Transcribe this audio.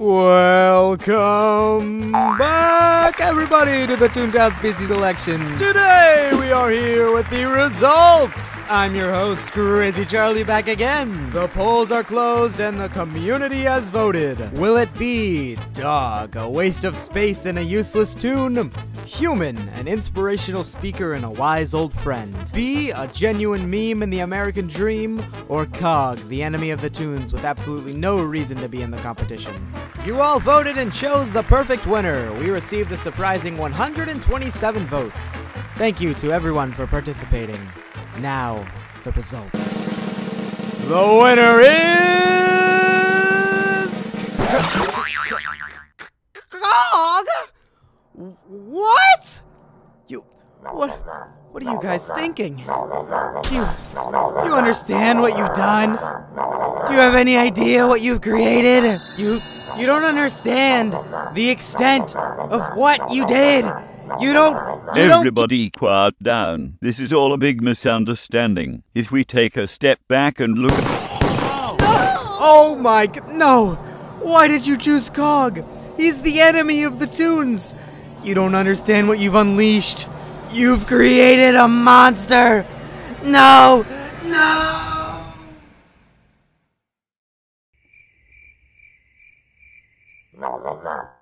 Welcome back, everybody, to the Toontown Species Election. Today, we are here with the results. I'm your host, Crazy Charlie, back again. The polls are closed and the community has voted. Will it be Dog, a waste of space and a useless Toon? Human, an inspirational speaker and a wise old friend? Bee, a genuine meme in the American dream? Or Cog, the enemy of the Toons with absolutely no reason to be in the competition? You all voted and chose the perfect winner. We received a surprising 127 votes. Thank you to everyone for participating. Now, the results. The winner is. Cog? What? You. What? What are you guys thinking? Do you. Do you understand what you've done? Do you have any idea what you've created? You. You don't understand the extent of what you did. You don't. You don't. Everybody quiet down. This is all a big misunderstanding. If we take a step back and look Oh my no! Why did you choose Cog? He's the enemy of the Toons! You don't understand what you've unleashed. You've created a monster! No! No! Não, não, não.